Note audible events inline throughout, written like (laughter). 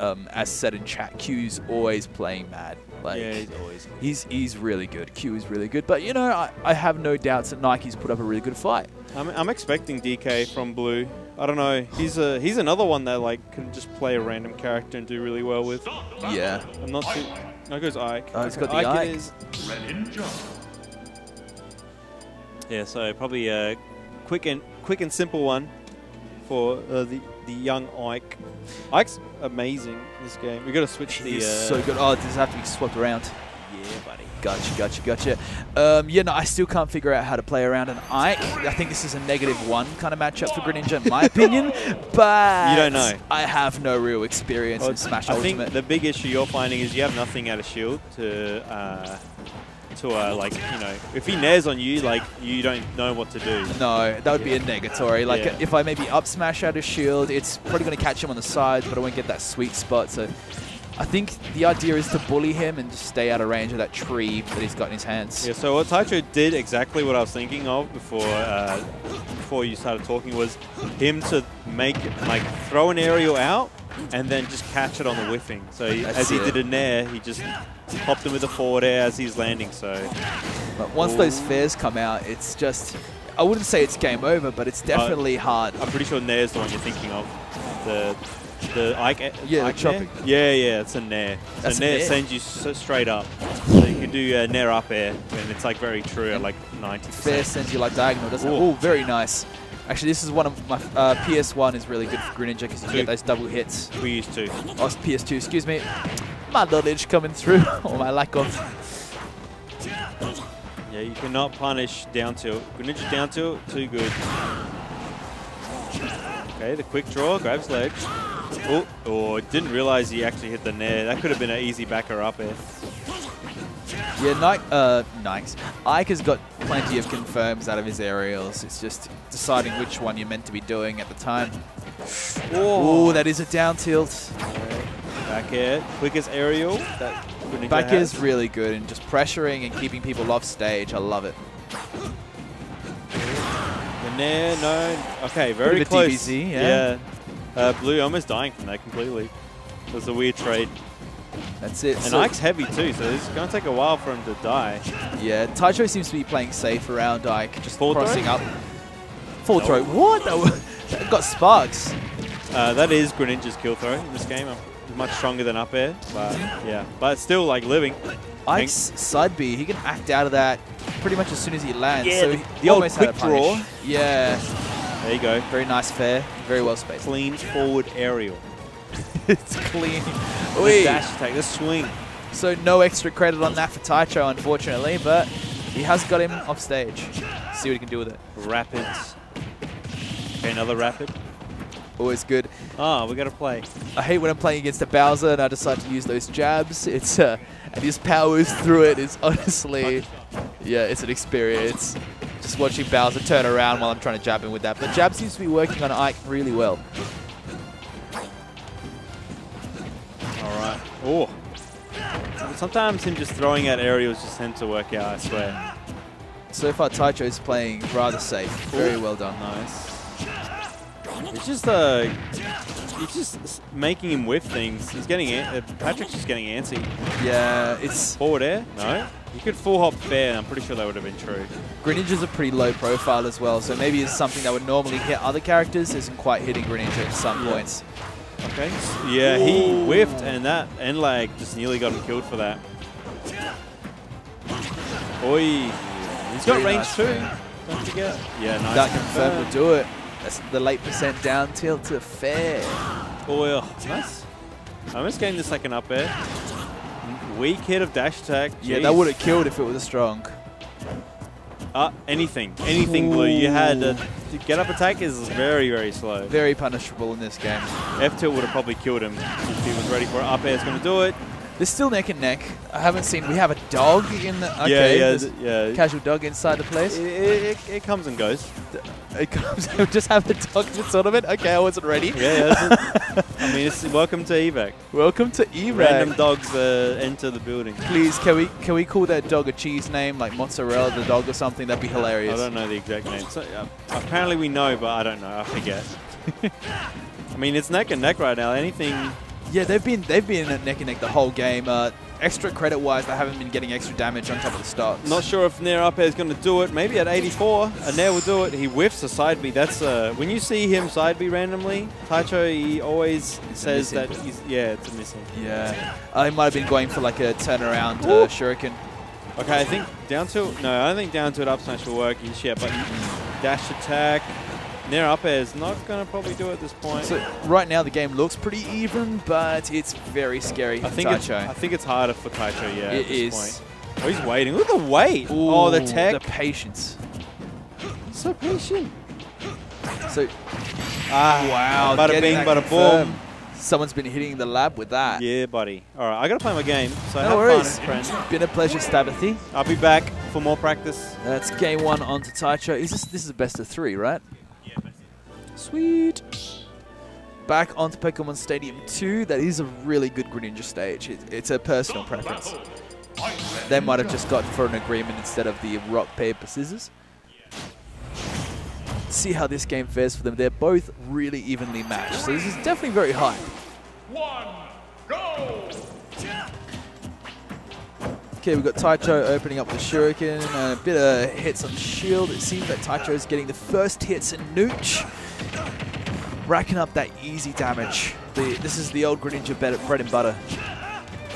um, as said in chat, Q's always playing mad. Like, yeah, he's always. he's he's really good. Q is really good. But you know, I, I have no doubts that Nike's put up a really good fight. I'm, I'm expecting DK from Blue. I don't know. He's a he's another one that like can just play a random character and do really well with. Yeah. I'm not too. No, it goes Ike. Oh, it's Okay, got the Ike. it is. Yeah, so probably a quick and quick and simple one for uh, the the young Ike. Ike's amazing this game. We got to switch the. He's Uh, so good. Oh, does have to be swapped around? Yeah, buddy. Gotcha, gotcha, gotcha. Um, yeah, no, I still can't figure out how to play around an Ike. I think this is a negative one kind of matchup for Greninja, in my opinion. (laughs) But You don't know. I have no real experience Well, in Smash I Ultimate. think the big issue you're finding is you have nothing out of shield to uh, to uh, like you know if he nairs on you like you don't know what to do. no, that would be a negatory. Like Yeah. if I maybe up smash out of shield, it's probably going to catch him on the sides, but I won't get that sweet spot. So I think the idea is to bully him and just stay out of range of that tree that he's got in his hands. Yeah, so what Taicho did exactly what I was thinking of before uh, before you started talking was him to make like throw an aerial out and then just catch it on the whiffing. So he, as he it. did a nair, he just popped him with a forward air as he's landing. So But once those fares come out, it's just. I wouldn't say it's game over, but it's definitely hard. I'm pretty sure nair's the one you're thinking of. The the Ike, Yeah, the Ike nair? Yeah, yeah, it's a nair. So That's a nair nair. sends you so straight up. So you can do uh, nair up air, and it's like very true at like 90%. Fair sends you like diagonal, doesn't it? Ooh. Oh, very nice. Actually, this is one of my uh, PS1 is really good for Greninja because you Two. get those double hits. We used to. Oh, PS2, excuse me. My knowledge coming through, (laughs) or my lack of. Yeah, you cannot punish down tilt. Greninja down tilt, too good. Okay, the quick draw, grabs ledge. Oh, oh, didn't realize he actually hit the nair. That could have been an easy backer up air. Yeah, Nike, uh, Nikes. Ike has got plenty of confirms out of his aerials. It's just deciding which one you're meant to be doing at the time. Oh, that is a down tilt. Back air, quickest aerial that Back has. is really good and just pressuring and keeping people off stage. I love it. The nair, no. Okay, very Bit of a close. DBZ, yeah. Uh, Blue almost dying from that completely. It was a weird trade. That's it. And So- Ike's heavy too, so it's going to take a while for him to die. Yeah, Taicho seems to be playing safe around Ike, just Full throw? crossing up. Full No. throw. What? That, (laughs) that got sparks. Uh, that is Greninja's kill throw in this game. It's much stronger than up air, but yeah. But it's still like living. Ike's side B, he can act out of that pretty much as soon as he lands. Yeah, so the- he the old had a quick draw. Yeah, There you go. very nice fair, very well spaced. Clean forward aerial. (laughs) it's clean. The Wait. dash attack, the swing. So no extra credit on that for Taicho, unfortunately, but he has got him off stage. See what he can do with it. Rapids. Okay, another rapid. Always good. Ah, we got to play. I hate when I'm playing against a Bowser and I decide to use those jabs. It's uh, and his powers through it is honestly, yeah, it's an experience. Just watching Bowser turn around while I'm trying to jab him with that. But jab seems to be working on Ike really well. All right. Oh. Sometimes him just throwing out aerials just tend to work out, I swear. So far, Taicho is playing rather safe. Very well done. Nice. It's just uh, he's just making him whiff things. He's getting uh, Patrick's just getting antsy. Yeah, it's Forward air? No. He could full hop fair. and I'm pretty sure that would have been true. Greninja's a pretty low profile as well, so maybe it's something that would normally hit other characters isn't quite hitting Greninja at some Yeah. points. Okay. Yeah, he whiffed, and that end lag just nearly got him killed for that. Oi. He's got range nice too. Don't forget. Yeah, nice. that confirmed will do it. That's the late percent down tilt to fair. Oh, yeah. Nice. I almost getting the second up air. Weak hit of dash attack. Yeah, that would have killed if it was a strong. Uh, anything. Anything blue. You had uh, the get up attack is very, very slow. Very punishable in this game. F tilt would have probably killed him if he was ready for it. Up air is going to do it. They're still neck and neck. I haven't seen. We have a dog in the. Okay, yeah, yeah, yeah. Casual dog inside the place. It, it, it, comes and goes. It comes. we (laughs) just have the dog in the it. Okay, I wasn't ready. Yeah, yeah. I mean, it's, welcome to evac. (laughs) Welcome to evac. Random dogs uh, enter the building. Please, can we can we call that dog a cheese name like mozzarella the dog or something? That'd be hilarious. I don't know the exact name. So, uh, apparently we know, but I don't know. I forget. (laughs) I mean, it's neck and neck right now. Anything Yeah, they've been they've been neck and neck the whole game. Uh, extra credit wise, they haven't been getting extra damage on top of the stocks. Not sure if Nair up air is going to do it. Maybe at 84, a Nair will do it. He whiffs a side B. That's uh, when you see him side B randomly. Taicho he always says that he's yeah, it's a missing. Yeah, uh, he might have been going for like a turnaround uh, shuriken. Okay, I think down to no, I don't think down to it up smash will work. He's yeah, but dash attack. Nair up air is not going to probably do it at this point. So right now the game looks pretty even, but it's very scary. I think Taicho. it's I think it's harder for Taicho. Yeah, It at this is. Point. Oh, he's waiting. Look at the wait. oh, the tech. the patience. so patient. So Ah, wow, Bada bing, bada boom. Someone's been hitting the lab with that. Yeah, buddy. All right, I gotta play my game. So No have worries. fun. Been a pleasure, Stabathy. I'll be back for more practice. That's game one onto Taicho. Is this this is a best of three, right? Sweet. Back onto Pokemon Stadium 2. That is a really good Greninja stage. It, it's a personal preference. They might have just gotten for an agreement instead of the rock, paper, scissors. See how this game fares for them. They're both really evenly matched. So this is definitely very high. One, go! Okay, we've got Taicho opening up the Shuriken, and a bit of hits on shield. It seems that Taicho is getting the first hits in Nooch, racking up that easy damage. The, this is the old Greninja bed, bread and butter.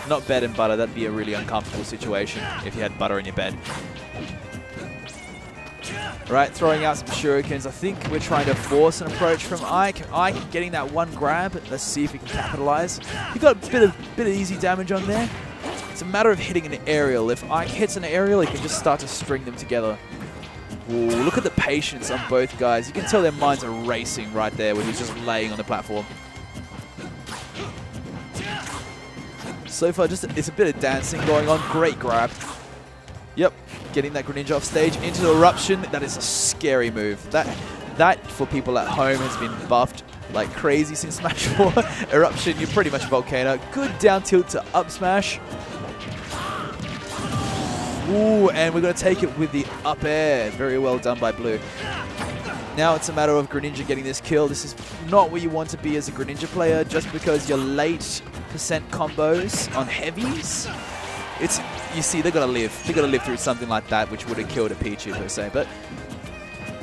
Not bed and butter, that'd be a really uncomfortable situation if you had butter in your bed. Right, throwing out some shurikens. I think we're trying to force an approach from Ike. Ike getting that one grab. Let's see if he can capitalize. He got a bit of bit of easy damage on there. It's a matter of hitting an aerial. If Ike hits an aerial, he can just start to string them together. Ooh, look at the patience on both guys. You can tell their minds are racing right there when he's just laying on the platform. So far, just it's a bit of dancing going on. Great grab. Yep, getting that Greninja off stage into the eruption. That is a scary move. That that for people at home has been buffed like crazy since (laughs) Smash 4. eruption, you're pretty much a volcano. Good down tilt to up smash. Ooh, and we're going to take it with the up air. Very well done by Blue. Now it's a matter of Greninja getting this kill. This is not where you want to be as a Greninja player just because you're late percent combos on heavies. It's you see they're gonna live. They're gonna live through something like that, which would have killed a Pichu per se. But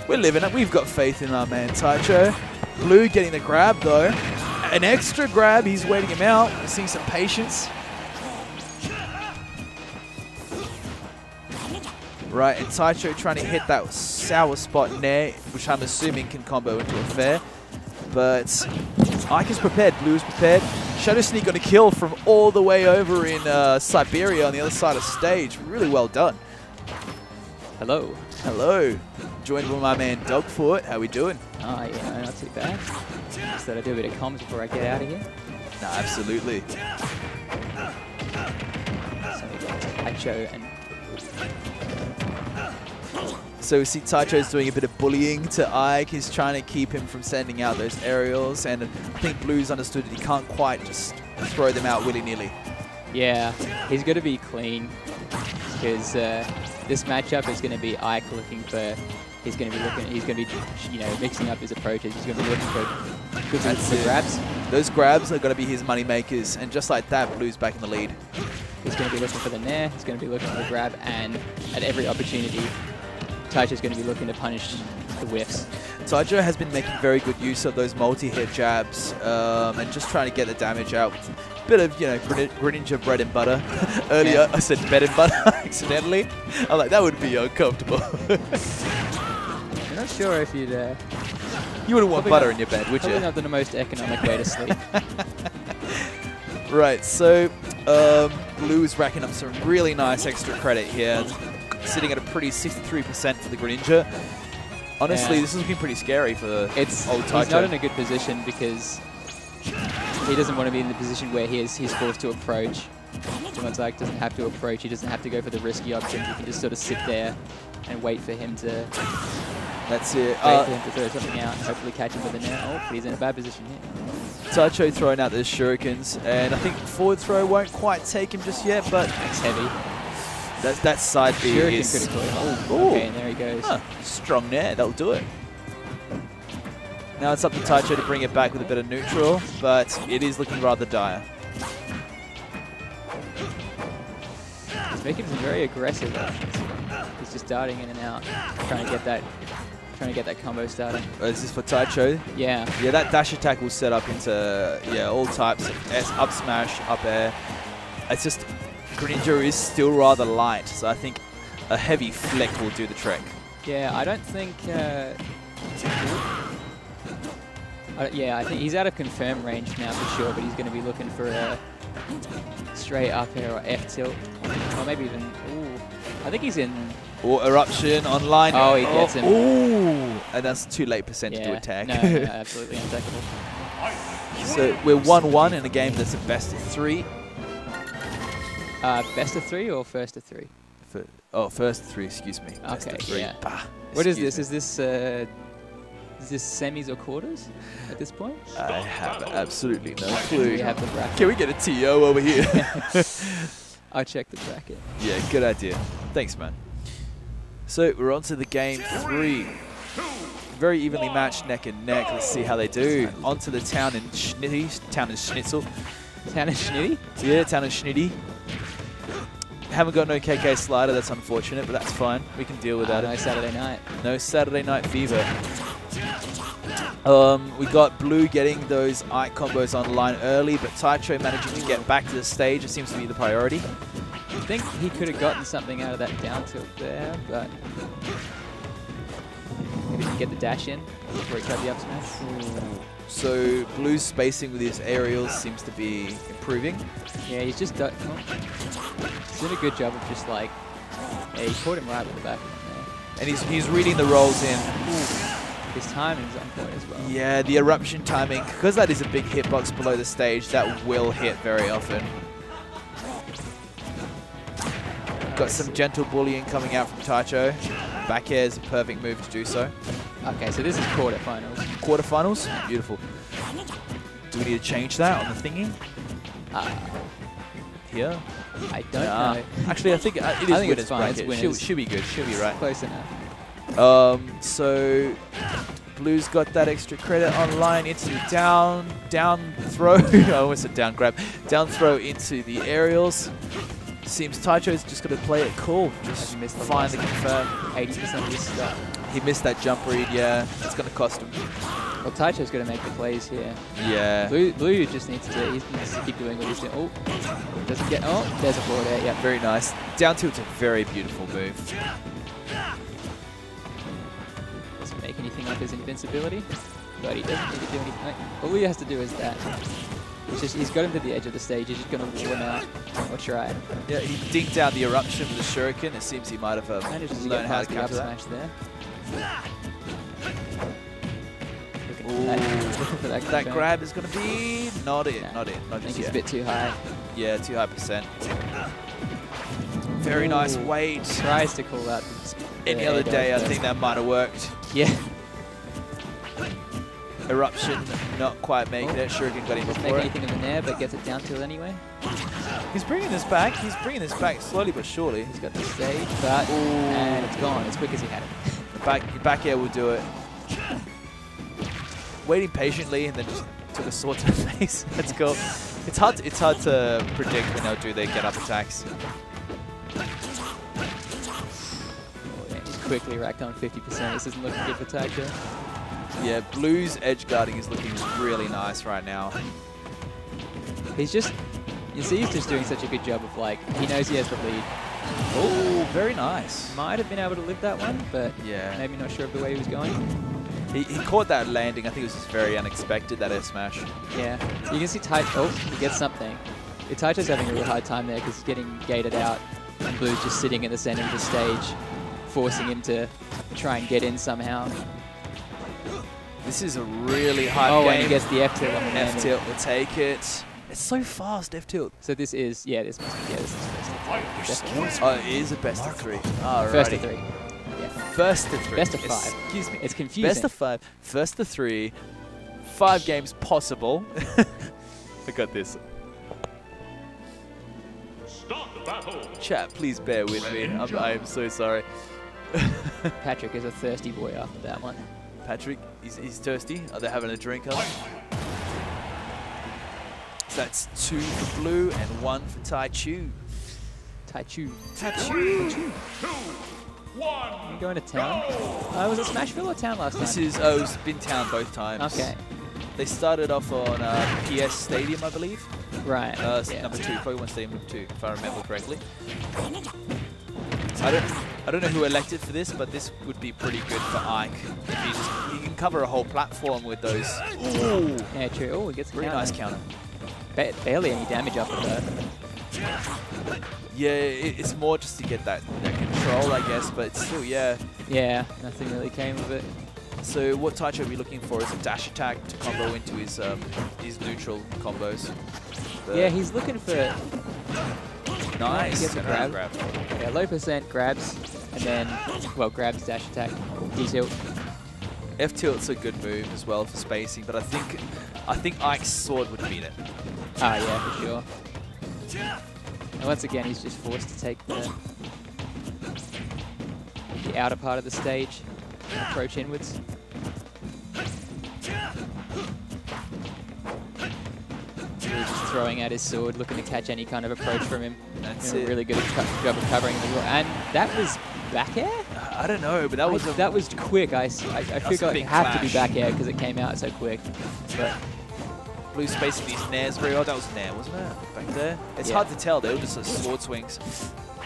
we're living it. We've got faith in our man Taicho. Blue getting the grab though. An extra grab. He's waiting him out. We're seeing some patience. Right, and Taicho trying to hit that sour spot there, which I'm assuming can combo into a fair. But Ike is prepared, Blue is prepared. Shadow Sneak got a kill from all the way over in uh, Siberia on the other side of stage. Really well done. Hello. Hello. Joined by my man Dogfoot. How are we doing? Oh, yeah, not too bad. Just thought I'd do a bit of comms before I get out of here. No, absolutely. So we got and So we see Taicho's doing a bit of bullying to Ike. He's trying to keep him from sending out those aerials. And I think Blue's understood that he can't quite just throw them out willy-nilly. yeah, he's got to be clean because uh, this matchup is going to be Ike looking for. He's going to be looking. He's going to be, you know, mixing up his approaches. He's going to be looking for good grabs. Those grabs are going to be his money makers. And just like that, Blue's back in the lead. He's going to be looking for the nair. He's going to be looking for the grab, and at every opportunity, Taicho's going to be looking to punish the whiffs. Taicho has been making very good use of those multi-hit jabs um, and just trying to get the damage out. Bit of, you know, Grenin- Greninja bread and butter. (laughs) Earlier, I said bed and butter (laughs) accidentally. I'm like, that would be uncomfortable. I'm (laughs) not sure if you'd. Uh, you wouldn't want butter not- in your bed, would probably you? not the most economic way to sleep. Right, so um, Blue is racking up some really nice extra credit here, sitting at a pretty 63% for the Greninja. Honestly, Yeah. this is looking pretty scary for the It's old he's not in a good position because he doesn't want to be in the position where he is he's forced to approach. Like doesn't have to approach. He doesn't have to go for the risky option. He can just sort of sit there and wait for him to wait That's it. for Uh, him to throw something out and hopefully catch him with a net. Oh, but he's in a bad position here. Taicho throwing out the shurikens, and I think forward throw won't quite take him just yet, but It's heavy. That, that side B Shuriken is. Oh, okay, and there he goes. Huh, strong there. That'll do it. Now it's up to Taicho to bring it back with a bit of neutral, but it is looking rather dire. He's making some very aggressive actions. He's just darting in and out, trying to get that, trying to get that combo started. Uh, Is this for Taicho? Yeah, Yeah, that dash attack will set up into yeah all types of S, up smash, up air. It's just Greninja is still rather light, so I think a heavy flick will do the trick. yeah. I don't think. Uh, I, yeah, I think he's out of confirm range now for sure, but he's going to be looking for a straight up air or F tilt, or maybe even. Ooh, I think he's in. Or eruption online. Oh, he gets him. Ooh, and that's too late percent Yeah, to attack. no, no, (laughs) absolutely unattackable. so we're one-one in a game that's a best of three. Uh, best of three or first of three? For, oh, first three, excuse me. Best of Okay, three. yeah. Bah, What is this? me. Is this uh, is this semis or quarters at this point? I have absolutely no clue. We have the bracket. Can we get a TO over here? (laughs) I'll check the bracket. Yeah, good idea. Thanks, man. So we're on to the game three. Very evenly matched neck and neck. Let's see how they do. On to the town in Schnitty, town in Schnitzel. Tanner Schnitty? Yeah, town in Schnitty. Haven't got no KK slider, that's unfortunate, but that's fine. We can deal with Ah, that. no Saturday night. No Saturday Night Fever. Um, we got Blue getting those Ike combos online early, but Taicho managing to get back to the stage. It seems to be the priority. I think he could have gotten something out of that down tilt there, but maybe he can get the dash in before he tried the up smash. So Blue's spacing with his aerials seems to be improving. Yeah, he's just done. Well, he's doing a good job of just like. Yeah, he caught him right with the back And he's, he's reading the rolls in. His timing's on point as well. Yeah, the eruption timing, because that is a big hitbox below the stage, that will hit very often. Got some gentle bullying coming out from Taicho. Back air is a perfect move to do so. Okay, so this is quarterfinals. Quarterfinals, beautiful. Do we need to change that on the thingy? Uh, Here? I don't Nah. know. Actually, I think uh, it (laughs) is I think winners it's fine, it's. Should, winners. should be good. Should be right. Close enough. Um, so Blue's got that extra credit online into the down, down throw. (laughs) I almost said down grab. Down throw into the aerials. Seems Taicho's just going to play it cool. Just Has missed the find confirm. 80% of his stuff. He missed that jump read, yeah. It's going to cost him. Well, Taicho's going to make the plays here. Yeah. Blue, Blue just needs to, he needs to keep doing what he's doing. Oh, doesn't get, oh, there's a forward air, yeah. Very nice. Down tilt's a very beautiful move. Doesn't make anything of his invincibility, but he doesn't need to do anything. All he has to do is that. He's just, he's got him to the edge of the stage, he's just going to wall him out or try. Yeah, he dinked out the eruption with the shuriken. It seems he might have um, Manages to get learned how to counter that. smash there. Ooh. (laughs) that, that, grab is going to be not it, not it, not I think it's a bit too high. Yeah, too high percent. Very nice weight. Tries to call that. Any other day, I think that might have worked. Yeah, Eruption, not quite making it. Shuriken got him before make it. anything of the nair, but gets it down tilt anyway. He's bringing this back. He's bringing this back slowly but surely. He's got the stage, but Ooh. and it's gone as quick as he had it. (laughs) Back, back air will do it. Waiting patiently and then just took a sword to the (laughs) face. Let's go. It's hard. To, it's hard to predict when they'll do their get up attacks. Oh, yeah, quickly racked on 50%. This isn't looking good for Taicho. Yeah, Blue's edge guarding is looking really nice right now. He's just, you see, he's just doing such a good job of like, he knows he has the lead. Oh, very nice. Might have been able to live that one, but Yeah. maybe not sure of the way he was going. He, he caught that landing. I think it was just very unexpected, that air smash. Yeah, you can see Tai. Oh, he gets something. Taicho's having a real hard time there because he's getting gated out, and Blue's just sitting in the center of the stage, forcing him to try and get in somehow. This is a really high oh, game. and he gets the F tilt on the F landing. tilt will take it. It's so fast, F tilt. So this is, yeah, this must be, yeah, this is first of three. Definitely. Oh, it is a best of three. Alrighty. First of three. Yeah. First of three. Best of five. Excuse me. It's confusing. Best of five. First of three. Five games possible. (laughs) I got this. Start the battle. Chat, please bear with me. I'm, I am so sorry. (laughs) Patrick is a thirsty boy after that one. Patrick, he's, he's thirsty. Are they having a drink? Are they? So that's two for Blue and one for Tai Chu. Tai Chu. Tai Chu. Two, one. You going to town? Uh, was it Smashville or town last This time? This is, oh, it's been town both times. Okay. They started off on uh, PS Stadium, I believe. Right. Uh, yeah. Number two, Pokemon Stadium number two, if I remember correctly. I don't, I don't know who elected for this, but this would be pretty good for Ike. If he just, he can cover a whole platform with those. Ooh, Yeah, true. Oh, he gets a very counter. nice counter. Ba barely any damage off of that. Yeah, it, it's more just to get that, that control, I guess, but still, yeah. Yeah, nothing really came of it. So what Taicho will be looking for is a dash attack to combo into his um, his neutral combos. The- Yeah, he's looking for nice. he gets a Turnaround grab. yeah, low percent grabs, and then, well, grabs, dash attack, D-tilt. F tilt's a good move as well for spacing, but I think I think Ike's sword would beat it. Ah, yeah, for sure. And once again, he's just forced to take the, the outer part of the stage and approach inwards. Really just throwing out his sword, looking to catch any kind of approach from him. That's a really good job of covering the wall. And that was back air? I don't know, but that was I- a that was quick. I That's figure a it had to be back air because it came out so quick. But blue spacing these nairs very well. That was nair, wasn't it? Back there. It's Yeah. hard to tell. They were just uh, sword swings.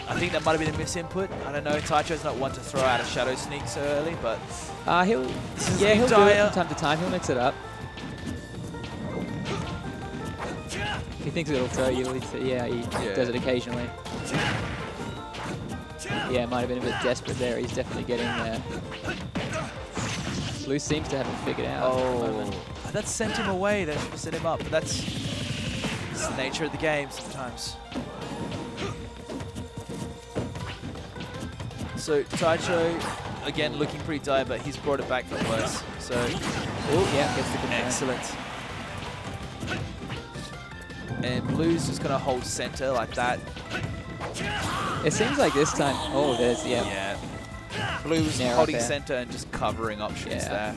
I think that might have been a misinput. I don't know. Taicho's not one to throw out a shadow sneak so early, but uh, he'll, yeah, he'll do it from time to time. He'll mix it up. Thinks it'll throw you, he'll- uh, yeah, he Yeah. does it occasionally. Yeah, might have been a bit desperate there. He's definitely getting uh, there. Blue seems to have it figured out. at the oh, that sent him away. That should have set him up. But that's it's the nature of the game sometimes. So Taicho, again, looking pretty dire, but he's brought it back from worse. So Oh, yeah, gets the confirm. excellent. And Blue's just gonna hold center like that. It seems like this time. Oh, there's yeah. Yeah. Blue's Narrow holding fair. center and just covering options Yeah. there.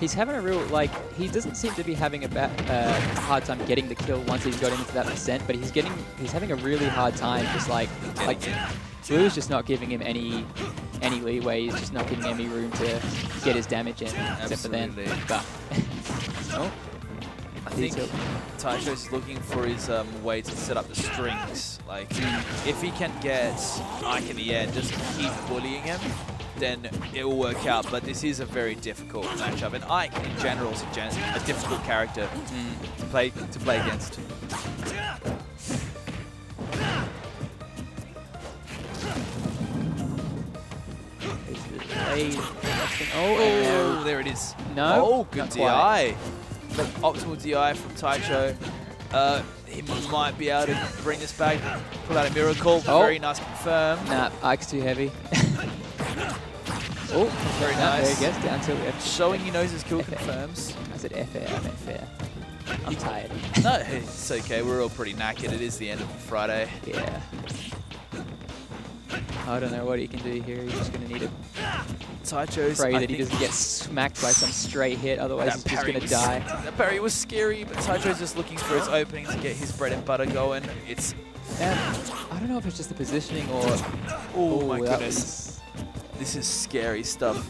He's having a real like. He doesn't seem to be having a uh, hard time getting the kill once he's got into that percent, but he's getting. He's having a really hard time just like like. Blue's just not giving him any any leeway. He's just not giving him any room to get his damage in, except for then. But oh, think detail. Taicho's looking for his um, way to set up the strings. Like, if he can get Ike in the air, just keep bullying him, then it will work out. But this is a very difficult matchup, and Ike in general is a, gen a difficult character mm, to play to play against. is Oh, Oh, there it is. No, Oh, good quite. DI. Optimal DI from Taicho. Uh, he might be able to bring this back, pull out a miracle. Oh. Very nice confirm. Nah, Ike's too heavy. (laughs) oh, Very nah, There he goes, down to F. Showing he knows his kill Okay. confirms. I said F air, I meant fair. I'm tired. No, it's okay. We're all pretty knackered. It is the end of Friday. Yeah. I don't know what he can do here. He's just going to need to Taicho's. pray I that he doesn't get smacked by some straight hit, otherwise he's just going to die. (laughs) That parry was scary, but Taicho's just looking for his opening to get his bread and butter going. It's. And I don't know if it's just the positioning or... Oh, my goodness. This is scary stuff.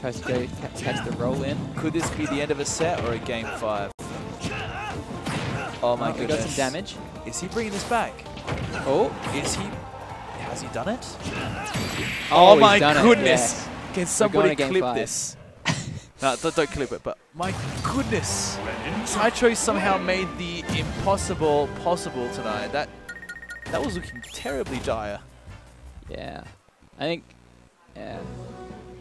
tries to go ca- catch the roll in. Could this be the end of a set or a game five? Oh my Oh, goodness. got some damage. Is he bringing this back? Oh, Is he? Has he done it? Oh, oh, he's my done it, goodness! Can somebody clip five. this? (laughs) no, don't, don't clip it. But my goodness, Taicho somehow made the impossible possible tonight. That that was looking terribly dire. yeah. I think... Yeah.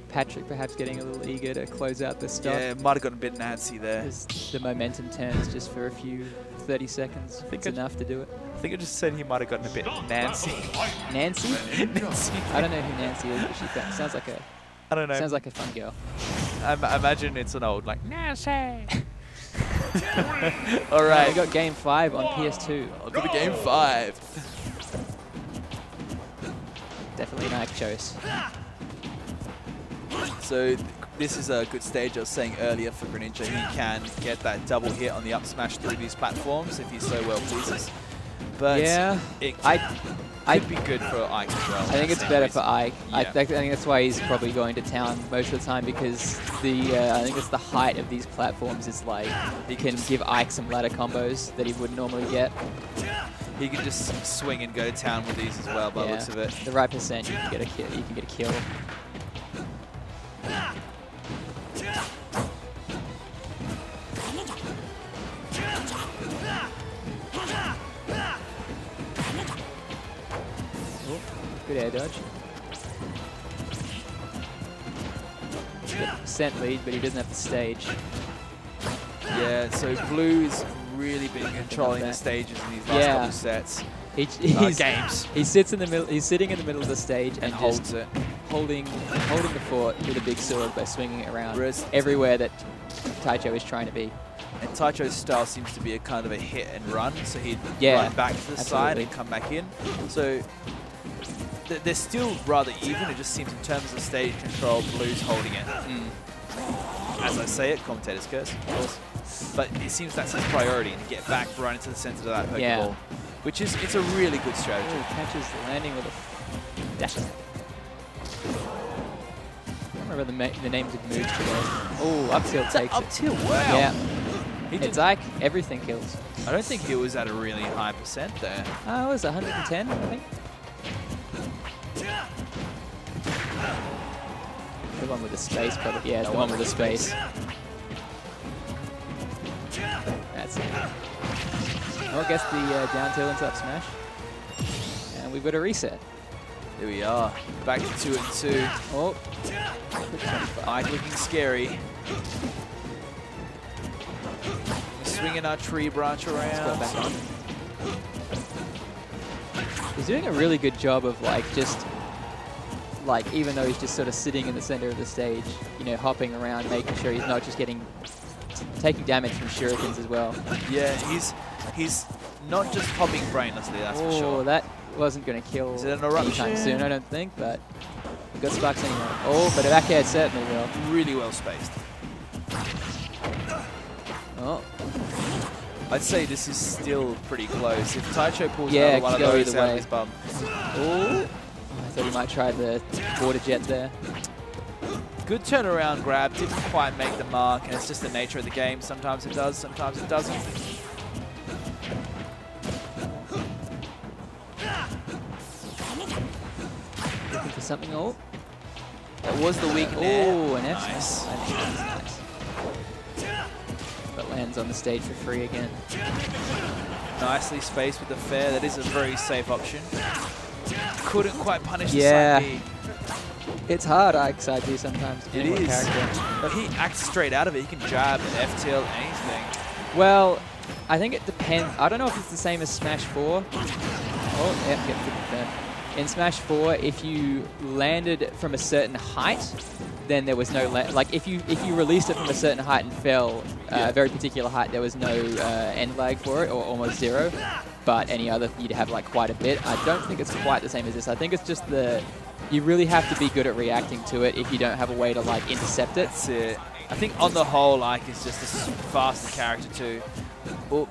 Patrick perhaps getting a little eager to close out the stop. Yeah, might have gotten a bit Nancy there. The momentum turns just for a few 30 seconds. think It's enough to do it. I think I just said he might have gotten a bit Nancy. Nancy? Nancy. I don't know who Nancy is, but she sounds like a I don't know. sounds like a fun girl. I, I imagine it's an old like Nancy. (laughs) All Right, right, we got game five on PS2. on to the game five. Definitely an Ike choice. So th- this is a good stage I was saying earlier for Greninja. He can get that double hit on the up smash through these platforms if he so well pleases. But yeah, it I, could I, be good for Ike as well. I think it's better reason. for Ike. I, Yeah. I think that's why he's probably going to town most of the time because the uh, I think it's the height of these platforms is like he can give Ike some ladder combos that he wouldn't normally get. He can just swing and go to town with these as well by the Yeah. looks of it. The right percent, you can get a kill. You can get a kill. Percent lead, but he doesn't have the stage. Yeah, so Blue's really been controlling the stages in these last Yeah. couple sets. He, Uh, he's, games. he sits in the middle. He's sitting in the middle of the stage and, And holds it. holding holding the fort with a big sword by swinging it around Whereas- everywhere that Taicho is trying to be. And Taicho's style seems to be a kind of a hit and run, so he'd Yeah, run back to the side and come back in. So they're still rather even. It just seems in terms of stage control, Blue's holding it. Hmm. As I say it, commentator's curse, of course. But it seems that's his priority, and get back, right into the center of that Pokeball. Yeah. Which is, it's a really good Oh, strategy. catches landing with a dash. I don't remember the, the names of moves today. Oh, up tilt takes Up tilt, wow. Yeah, He it's like everything kills. I don't think he was at a really high percent there. Oh, it was 110, I think. One with the space, probably. Yeah, it's the one with the space. That's it. Well, I guess the uh, down tilt into up smash. And we've got a reset. Here we are. Back to two and two. Oh, quick 25. Ike looking scary. Swinging our tree branch around. He's doing a really good job of like just like even though he's just sort of sitting in the center of the stage, you know, hopping around, making sure he's not just getting taking damage from shurikens as well. Yeah, he's he's not just hopping brainlessly, that's for oh, sure. that wasn't going to kill Is it an anytime eruption? soon, I don't think, but we've got sparks anyway. Oh, but a back air certainly will. Really well spaced. Oh, I'd say this is still pretty close. If Taicho pulls Yeah, another one of those out way. of his bum, oh. I we might try the water jet there. good turnaround grab, didn't quite make the mark, and it's just the nature of the game. Sometimes it does, sometimes it doesn't. Looking for something. Oh, That was the weak. Oh, an F Nice. Nice. But lands on the stage for free again. Nicely spaced with the fair. That is a very safe option. Couldn't quite punish Yeah. the side B. It's hard, I side B sometimes. It depending on is. Character. But he acts straight out of it. He can jab, and F tilt, anything. Well, I think it depends. I don't know if it's the same as Smash 4. Oh, yeah, get to confirm. In Smash 4, if you landed from a certain height, then there was no la- like if you if you released it from a certain height and fell uh, Yeah. a very particular height, there was no uh, end lag for it or almost zero. But any other, you'd have like quite a bit. I don't think it's quite the same as this. I think it's just the you really have to be good at reacting to it if you don't have a way to like intercept it. That's it. I think on the whole, like is just a faster character too. Oh.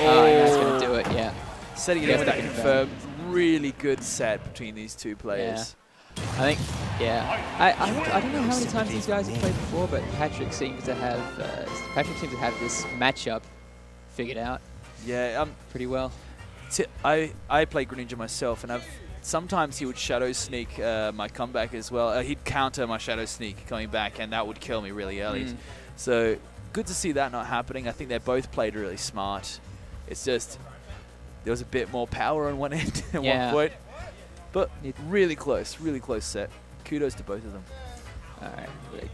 Oh, yeah, that's gonna do it. Yeah. Setting it Yeah, in with that that confirm. Really good set between these two players. I think, yeah. I, I, don't- I don't know how many times these guys have played before, but Patrick seems to have uh, Patrick seems to have this matchup figured out Yeah, um, pretty well. t- I I play Greninja myself, and I've sometimes he would shadow sneak uh, my comeback as well. Uh, he'd counter my shadow sneak coming back, and that would kill me really early. Mm. So good to see that not happening. I think they both played really smart. It's just there was a bit more power on one end (laughs) at Yeah. one point, but really close, really close set. Kudos to both of them. All right, really